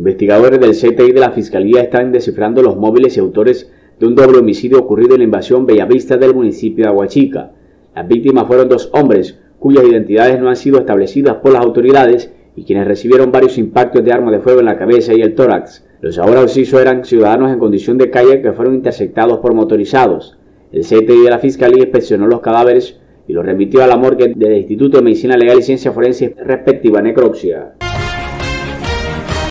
Investigadores del CTI de la Fiscalía están descifrando los móviles y autores de un doble homicidio ocurrido en la invasión Bellavista del municipio de Aguachica. Las víctimas fueron dos hombres cuyas identidades no han sido establecidas por las autoridades y quienes recibieron varios impactos de arma de fuego en la cabeza y el tórax. Los ahora occisos eran ciudadanos en condición de calle que fueron interceptados por motorizados. El CTI de la Fiscalía inspeccionó los cadáveres y los remitió a la morgue del Instituto de Medicina Legal y Ciencia Forense respectiva necropsia.